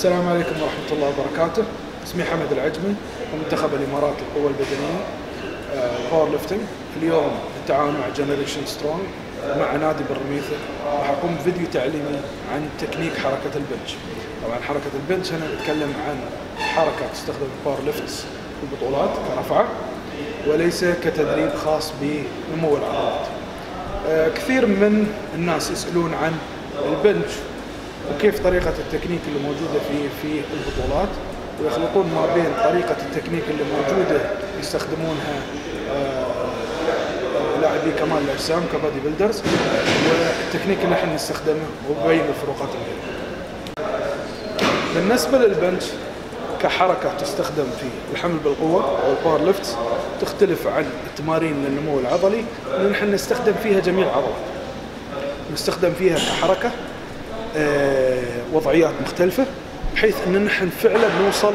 السلام عليكم ورحمة الله وبركاته. اسمي حمد العجمي ومنتخب الإمارات للقوة البدنية. powerlifting اليوم بالتعاون مع Generation Strong مع نادي بالرميثة راح أقوم بفيديو تعليمي عن تكنيك حركة ال bench. طبعا حركة ال bench هنا نتكلم عن حركة تستخدم powerlifts في البطولات كرفعة وليس كتدريب خاص بنمو العضلات. آه، كثير من الناس يسألون عن ال bench وكيف طريقة التكنيك اللي موجودة في في البطولات. ويخلطون ما بين طريقة التكنيك اللي موجودة يستخدمونها آه، لاعبي كمال الأجسام ك bodybuilders وال technique اللي إحنا نستخدمه وبين الفروقات اللي بالنسبة لل bench كحركة تستخدم في الحمل بالقوة أو ال powerlift تختلف عن التمارين للنمو العضلي اللي نحن نستخدم فيها جميع العضلات. نستخدم فيها كحركة آه، وضعيات مختلفة بحيث أن نحن فعلا نوصل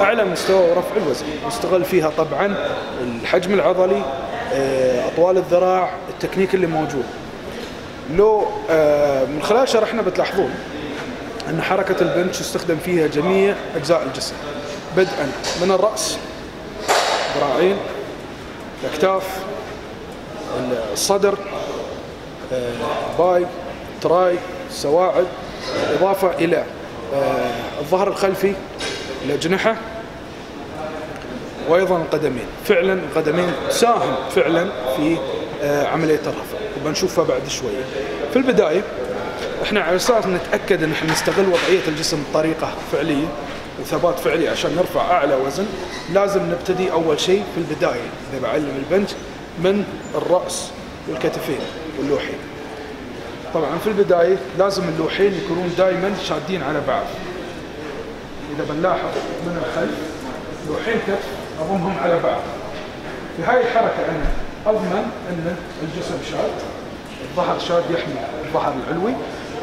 لأعلى مستوى رفع الوزن. نستغل فيها طبعا الحجم العضلي آه، أطوال الذراع التكنيك اللي موجود. لو آه، من خلال شرحنا بتلاحظون أن حركة البنش يستخدم فيها جميع أجزاء الجسم. بدءا من الرأس ذراعين الأكتاف الصدر باي تراي سواعد إضافة إلى آه، الظهر الخلفي الأجنحة وأيضا القدمين فعلا القدمين تساهم فعلا في آه، عملية الرفع. وبنشوفها بعد شوية في البداية إحنا على أساس نتأكد إن إحنا نستغل وضعية الجسم بطريقة فعلية وثبات فعلي عشان نرفع أعلى وزن لازم نبتدي أول شيء في البداية. إذا بعلم البنج من الرأس والكتفين واللوحين. طبعا في البداية لازم اللوحين يكونون دائما شادين على بعض. إذا بنلاحظ من الخلف لوحين كتف أضمهم على بعض. في هاي الحركة أنا أضمن أن الجسم شاد الظهر شاد يحمي الظهر العلوي.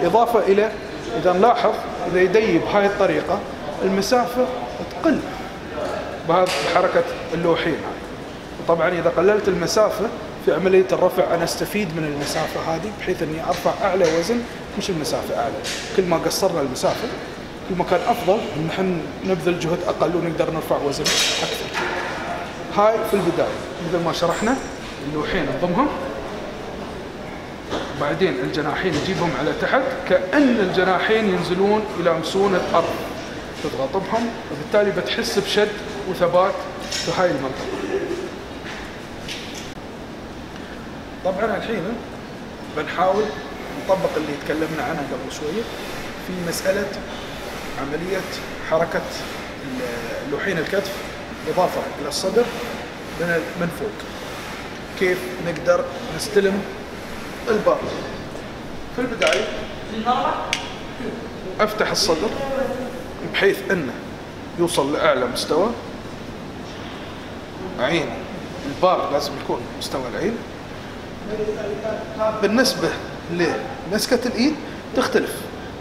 إضافة إلى إذا نلاحظ إذا يدي بهاي الطريقة المسافة تقل بحركة اللوحين. وطبعا إذا قللت المسافة في عملية الرفع. أنا أستفيد من المسافة هذه بحيث أني أرفع أعلى وزن مش المسافة أعلى. كل ما قصرنا المسافة كل ما كان أفضل أن نحن نبذل جهد أقل ونقدر نرفع وزن أكثر. هاي في البداية مثل ما شرحنا اللوحين نضمهم. بعدين الجناحين نجيبهم على تحت كأن الجناحين ينزلون يلامسون الأرض تضغط بهم وبالتالي بتحس بشد وثبات في هاي المنطقة. طبعا الحين بنحاول نطبق اللي تكلمنا عنها قبل شوية في مسألة عملية حركة لوحين الكتف إضافة إلى الصدر من من فوق. كيف نقدر نستلم البار في البداية أفتح الصدر بحيث أنه يوصل لأعلى مستوى. عين البار لازم يكون مستوى العين. بالنسبة لمسكة الإيد تختلف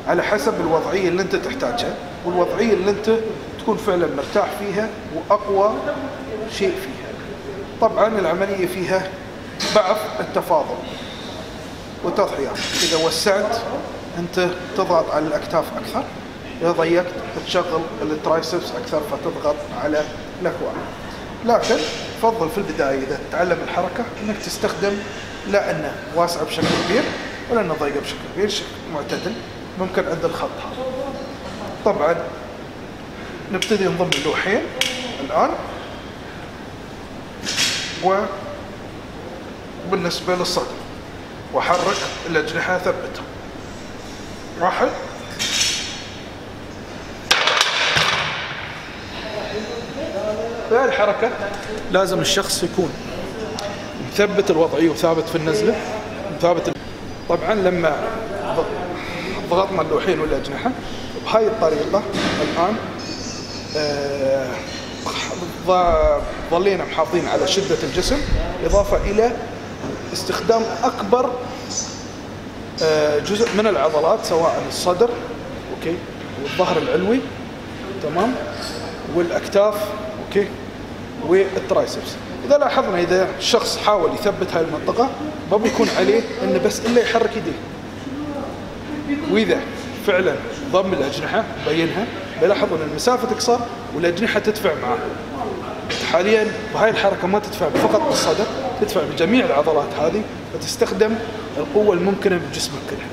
على حسب الوضعية اللي أنت تحتاجها والوضعية اللي أنت تكون فعلا مرتاح فيها وأقوى شيء فيها. طبعا العملية فيها بعض التفاضل والتضحيات إذا وسعت أنت تضغط على الأكتاف أكثر إذا ضيقت تشغل الترايسبس أكثر فتضغط على الأكوان. لكن فضل في البداية إذا تتعلم الحركة أنك تستخدم لا أنه واسع بشكل كبير ولا أنه ضيق بشكل كبير شكل معتدل ممكن عند الخط. هذا طبعا نبتدي نضم اللوحين الآن. وبالنسبة للصدر وحرك الأجنحة ثبتها واحد. في الحركة لازم الشخص يكون مثبت الوضعية وثابت في النزلة. ثابت طبعا لما ضغطنا اللوحين والأجنحة بهاي الطريقة الآن آه ظلينا محافظين على شدة الجسم إضافة إلى استخدام أكبر آه جزء من العضلات سواء الصدر okay والظهر العلوي تمام والأكتاف okay وال triceps. إذا لاحظنا إذا الشخص حاول يثبت هاي المنطقة ما بيكون عليه إنه بس إلا يحرك يديه. وإذا فعلا ضم الأجنحة بينها بلاحظ إن المسافة تكسر والأجنحة تدفع معه. حاليا بهاي الحركة ما تدفع فقط بالصدر تدفع بجميع العضلات هذه وتستخدم القوة الممكنة بجسمك كله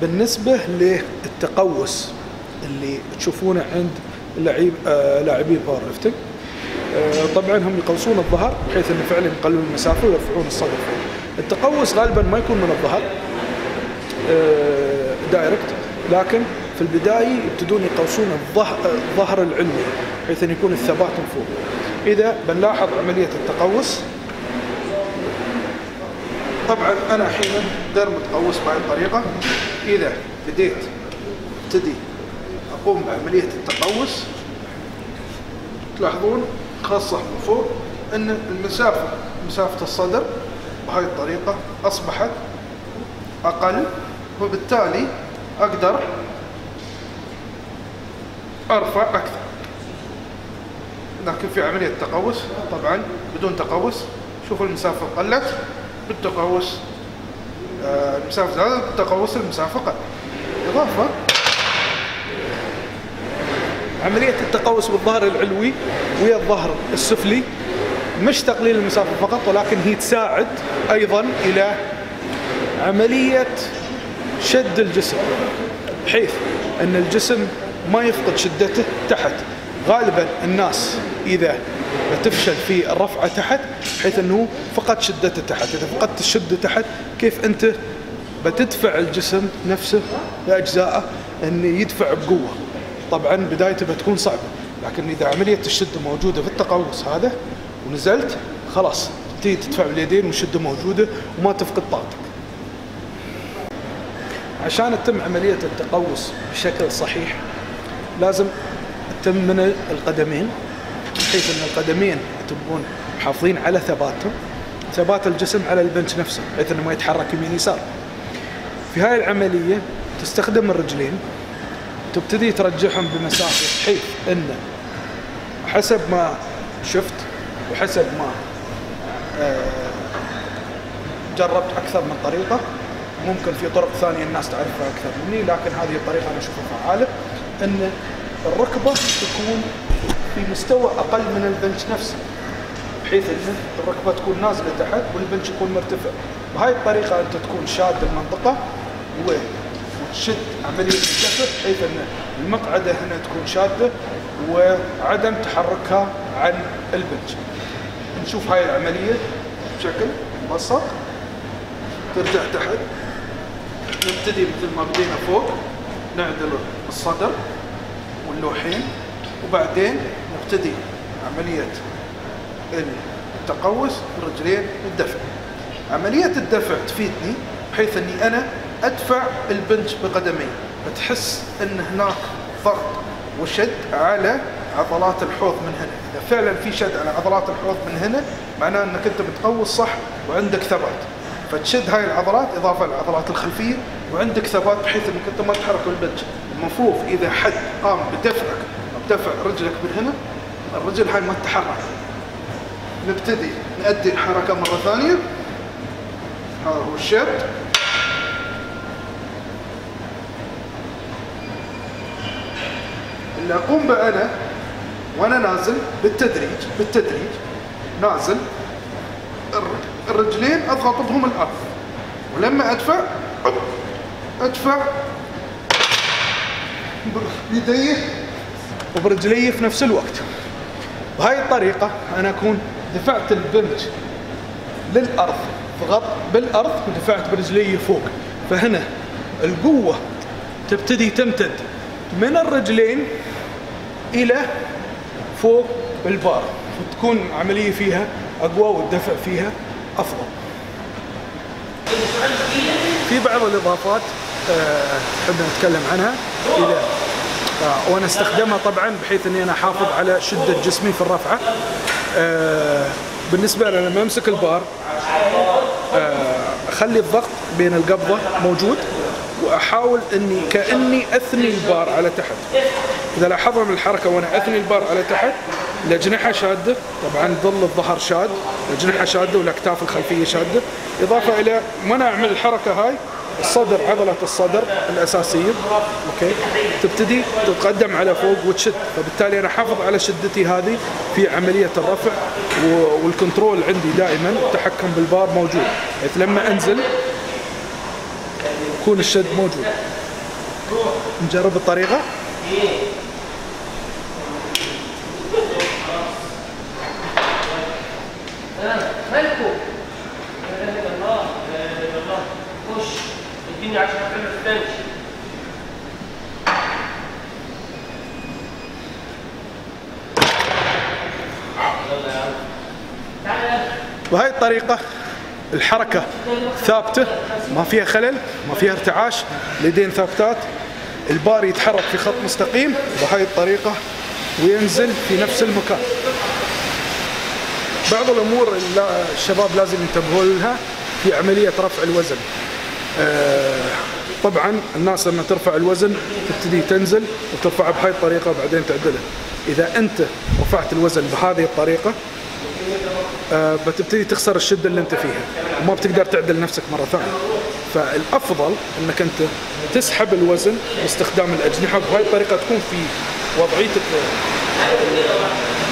بالنسبة للتقوس اللي تشوفونه عند آه لاعبي ال powerlifting طبعا هم يقوسون الظهر بحيث انه فعلا يقللون المسافة ويرفعون الصدر. التقوس غالبا ما يكون من الظهر آه direct لكن في البداية يبتدون يقوسون الظهر, العلوي بحيث أن يكون الثبات من فوق. إذا بنلاحظ عملية التقوس طبعا أنا حين دير متقوس بهذه الطريقة إذا بديت ابتدي أقوم بعملية التقوس تلاحظون خاصة من فوق أن المسافة مسافة الصدر بهذه الطريقة أصبحت أقل وبالتالي أقدر أرفع أكثر. لكن في عملية تقوس طبعا بدون تقوس شوفوا المسافة قلت بالتقوس آه المسافة زادت بالتقوس المسافة قلت. إضافة عملية التقوس بالظهر العلوي ويا الظهر السفلي مش تقليل المسافة فقط ولكن هي تساعد أيضا إلى عملية شد الجسم. بحيث أن الجسم ما يفقد شدته تحت. غالبا الناس إذا بتفشل في الرفعه تحت بحيث أنه فقد شدته تحت. إذا فقدت الشده تحت كيف أنت بتدفع الجسم نفسه لاجزائه انه يدفع بقوة؟ طبعا بدايته بتكون صعبة لكن إذا عملية الشده موجودة في التقوس هذا ونزلت خلاص تبتدي تدفع باليدين والشده موجودة وما تفقد طاقتك. عشان تتم عملية التقوس بشكل صحيح لازم تتم من القدمين بحيث أن القدمين تبون محافظين على ثباتهم ثبات الجسم على البنش نفسه بحيث أنه ما يتحرك يمين يسار. في هاي العملية تستخدم الرجلين تبتدي ترجعهم بمسافة بحيث إن حسب ما شفت وحسب ما آه، جربت أكثر من طريقة ممكن في طرق ثانية الناس تعرفها أكثر مني لكن هذه الطريقة أنا أشوفها فعالة إن الركبة تكون في مستوى أقل من البنش نفسه بحيث إن الركبة تكون نازلة تحت والبنش يكون مرتفع. بهاي الطريقة أنت تكون شاد المنطقة وتشد عملية الدفع بحيث أن المقعدة هنا تكون شادة وعدم تحركها عن البنش. نشوف هاي العملية بشكل مبسط. ترجع تحت. نبتدي مثل ما بدينا فوق. نعدل الصدر واللوحين. وبعدين نبتدي عملية التقوس الرجلين والدفع عملية الدفع تفيدني بحيث أني أنا أدفع البنش بقدمي. فتحس إن هناك ضغط وشد على عضلات الحوض من هنا. إذا فعلا في شد على عضلات الحوض من هنا معناه إنك أنت متقوس صح وعندك ثبات. فتشد هاي العضلات إضافة للعضلات الخلفية وعندك ثبات بحيث إنك أنت ما تتحرك بالبنش المفروض إذا حد قام بدفعك بدفع رجلك من هنا الرجل هاي ما تتحرك. نبتدي نأدي الحركة مرة ثانية. هذا هو الشد. اللي أقوم به أنا وأنا نازل بالتدريج بالتدريج نازل. الرجلين اضغط بهم الأرض. ولما أدفع أدفع بيدي وبرجلي في نفس الوقت. بهاي الطريقة أنا أكون دفعت البنج للأرض ضغط بالأرض ودفعت برجلي فوق. فهنا القوة تبتدي تمتد. من الرجلين إلى فوق بالبار وتكون عملية فيها أقوى والدفع فيها أفضل. في بعض الإضافات نحب آه نتكلم عنها. إذا آه وأنا أستخدمها طبعا بحيث أني أنا أحافظ على شدة جسمي في الرفعة. آه بالنسبة لي لما أمسك البار أخلي الضغط بين القبضة موجود وأحاول إني كأني أثني البار على تحت. إذا لاحظنا من الحركة وأنا أثني البار على تحت الاجنحه شادة. طبعا ظل الظهر شاد الاجنحه شادة والأكتاف الخلفية شادة. إضافة إلى وأنا اعمل الحركة هاي الصدر عضلة الصدر الأساسية. okay. تبتدي تتقدم على فوق وتشد. فبالتالي أنا أحافظ على شدتي هذه في عملية الرفع وال control عندي دائما. التحكم بالبار موجود. بحيث لما أنزل يكون الشد موجود. نجرب الطريقة مالكم لا اله الا الله لا اله الا الله خش اديني 10 كلمه تاني يلا يا عم تعال وهي الطريقة الحركة ثابتة ما فيها خلل ما فيها ارتعاش اليدين ثابتات. البار يتحرك في خط مستقيم بهاي الطريقة وينزل في نفس المكان. بعض الأمور الشباب لازم ينتبهوا لها في عملية رفع الوزن. طبعا الناس لما ترفع الوزن تبتدي تنزل وترفعه بهاي الطريقة بعدين تعدله إذا أنت رفعت الوزن بهذه الطريقة آه، بتبتدي تخسر الشدة اللي أنت فيها. وما بتقدر تعدل نفسك مرة ثانية. فالأفضل إنك أنت تسحب الوزن باستخدام الأجنحة بهاي الطريقة تكون في وضعيتك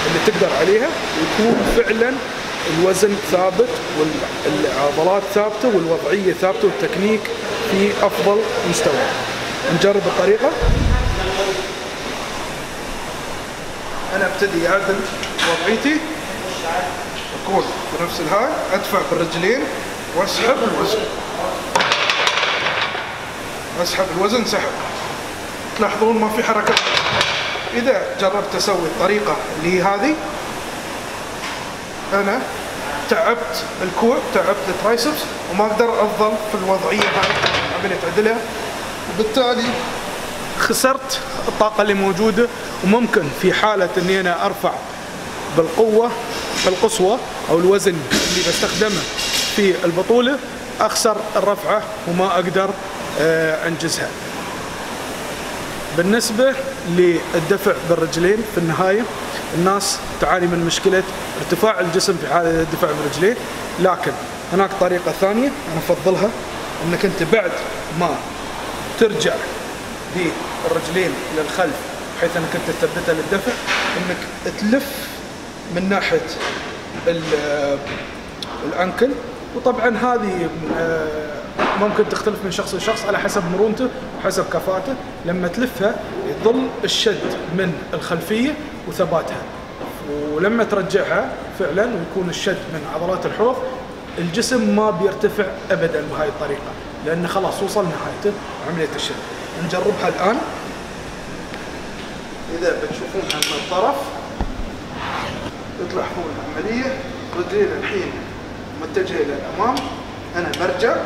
اللي تقدر عليها ويكون فعلا الوزن ثابت والعضلات ثابتة والوضعية ثابتة والتكنيك في أفضل مستوى. نجرب الطريقة. أنا أبتدي اعدل وضعيتي. أكون بنفس الهاي. أدفع بالرجلين. وأسحب الوزن. أسحب الوزن سحب. تلاحظون ما في حركة. إذا جربت أسوي الطريقة اللي هي هذه أنا تعبت الكوع تعبت الترايسبس وما أقدر أفضل في الوضعية هاي عمليه عدلها وبالتالي خسرت الطاقة اللي موجودة وممكن في حالة إني أنا أرفع بالقوة القصوى أو الوزن اللي بستخدمه في البطولة أخسر الرفعة وما أقدر آه، أنجزها. بالنسبة للدفع بالرجلين في النهاية الناس تعاني من مشكلة ارتفاع الجسم في حالة الدفع بالرجلين. لكن هناك طريقة ثانية أنا أفضلها إنك أنت بعد ما ترجع بالرجلين للخلف بحيث إنك أنت تثبتها للدفع إنك تلف من ناحية ال- الأنكل. وطبعا هذه آه، ممكن تختلف من شخص لشخص على حسب مرونته وحسب كفاءته. لما تلفها يظل الشد من الخلفية وثباتها. ولما ترجعها فعلا ويكون الشد من عضلات الحوض الجسم ما بيرتفع ابدا بهاي الطريقة لأنه خلاص وصل نهايته عمليه الشد. نجربها الآن. إذا بتشوفونها من الطرف تلاحظون العملية رجلين الحين متجهة إلى الأمام. أنا برجع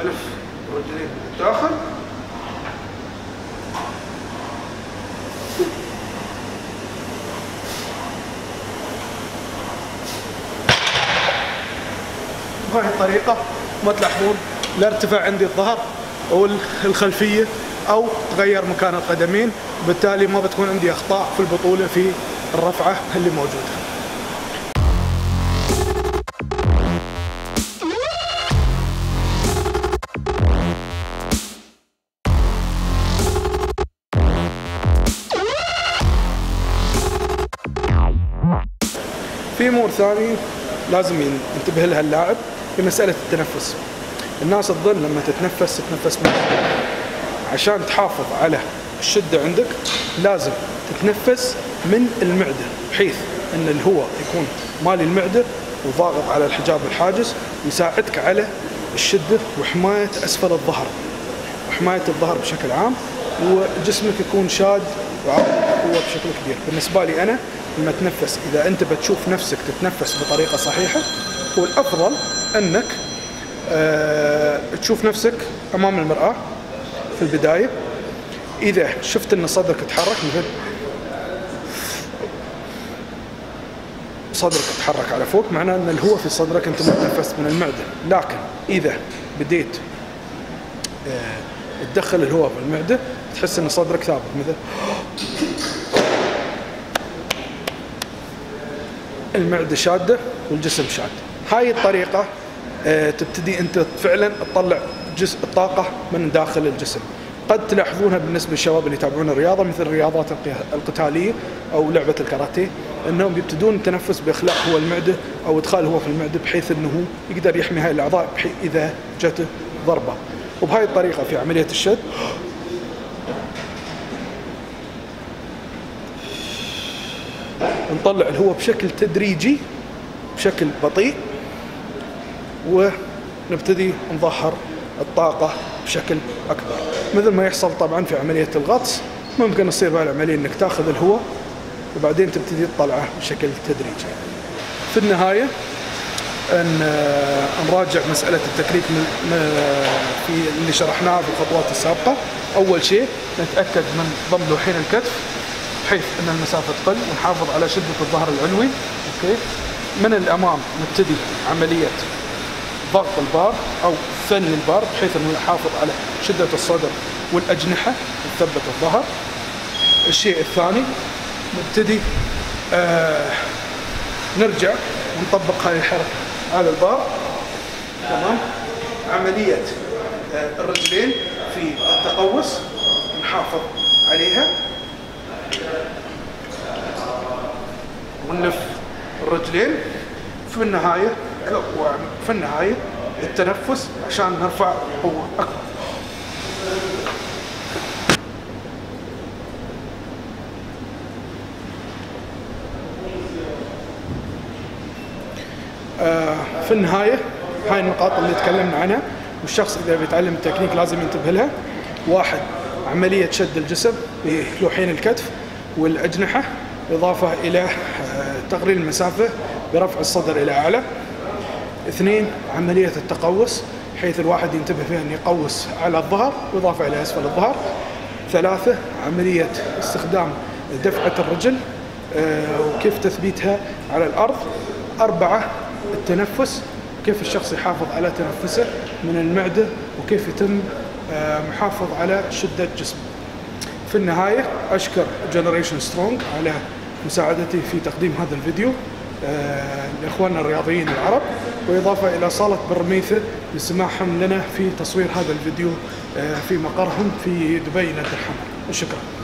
وبلف رجلين للداخل بهاي الطريقة ما تلاحظون لا ارتفع عندي الظهر أو الخلفية أو تغير مكان القدمين بالتالي ما بتكون عندي أخطاء في البطولة في الرفعة اللي موجودة. في أمور ثانية لازم ينتبه لها اللاعب في مسألة التنفس. الناس تظن لما تتنفس تتنفس من عشان تحافظ على الشدة عندك لازم تتنفس من المعدة بحيث إن الهواء يكون مالي المعدة وضاغط على الحجاب الحاجز يساعدك على الشدة وحماية أسفل الظهر. وحماية الظهر بشكل عام وجسمك يكون شاد وعاطي قوه بشكل كبير. بالنسبة لي أنا لما تنفس. إذا أنت بتشوف نفسك تتنفس بطريقة صحيحة هو الافضل أنك آه تشوف نفسك أمام المرأة في البداية. إذا شفت إن صدرك تحرك مثل صدرك تحرك على فوق معناه إن الهواء في صدرك أنت ما تنفست من المعدة. لكن إذا بديت آه، تدخل الهواء في المعدة تحس إن صدرك ثابت مثل المعدة شادة والجسم شاد. هاي الطريقة آه، تبتدي أنت فعلا تطلع جزء الطاقه من داخل الجسم. قد تلاحظونها بالنسبة للشباب اللي يتابعون الرياضة مثل الرياضات القتالية أو لعبة الكاراتيه. إنهم يبتدون التنفس بإخلاء هو المعدة أو إدخال هو في المعدة بحيث إنه يقدر يحمي هاي الأعضاء إذا جته ضربة. وبهاي الطريقة في عملية الشد نطلع الهواء بشكل تدريجي بشكل بطيء ونبتدي نظهر الطاقة بشكل أكبر. مثل ما يحصل طبعا في عملية الغطس ممكن يصير بهاي العملية إنك تأخذ الهواء وبعدين تبتدي تطلعه بشكل تدريجي. في النهاية أن آه، نراجع مسألة من- في اللي شرحناها في الخطوات السابقة. أول شيء نتأكد من ضم لوحين الكتف. بحيث إن المسافة تقل ونحافظ على شدة الظهر العلوي أوكي. من الأمام نبتدي عملية ضغط البار أو ثني البار بحيث أنه يحافظ على شدة الصدر والأجنحة وتثبت الظهر. الشيء الثاني نبتدي آه نرجع ونطبق هذه الحركة. على البار. تمام. عملية آه الرجلين في التقوس نحافظ عليها. ونلف الرجلين. في النهاية في النهاية التنفس عشان نرفع قوة أكبر. آه، في النهاية هاي النقاط اللي تكلمنا عنها. والشخص إذا بيتعلم التكنيك لازم ينتبه لها. واحد عملية شد الجسم بلوحين الكتف. والأجنحة إضافة إلى آه، تقليل المسافة برفع الصدر إلى أعلى. اثنين عملية التقوس حيث الواحد ينتبه فيها أن يقوس على الظهر وإضافة إلى أسفل الظهر. ثلاثة عملية استخدام دفعة الرجل آه، وكيف تثبيتها على الأرض. أربعة التنفس كيف الشخص يحافظ على تنفسه من المعدة وكيف يتم آه، محافظ على شدة جسمه. في النهاية أشكر Generation Strong على مساعدتي في تقديم هذا الفيديو آه، لإخواننا الرياضيين العرب وإضافة إلى صالة برميثة لسماحهم لنا في تصوير هذا الفيديو آه، في مقرهم في دبي نادي الحمر. شكرا.